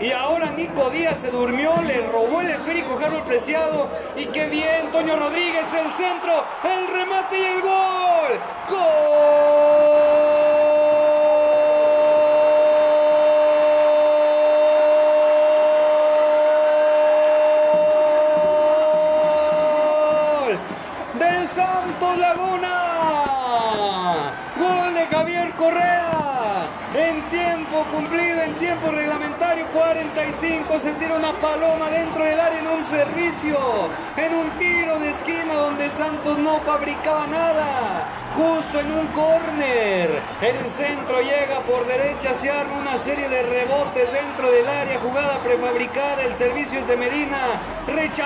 Y ahora Nico Díaz se durmió, le robó el esférico Harold Preciado. Y qué bien, Toño Rodríguez, el centro, el remate y el gol. ¡Gol! Del Santos Laguna. Gol de Javier Correa. En tiempo cumplido, en tiempo 45. Se tira una paloma dentro del área en un servicio. En un tiro de esquina donde Santos no fabricaba nada. Justo en un córner. El centro llega por derecha, se arma una serie de rebotes dentro del área. Jugada prefabricada. El servicio es de Medina. Rechazado.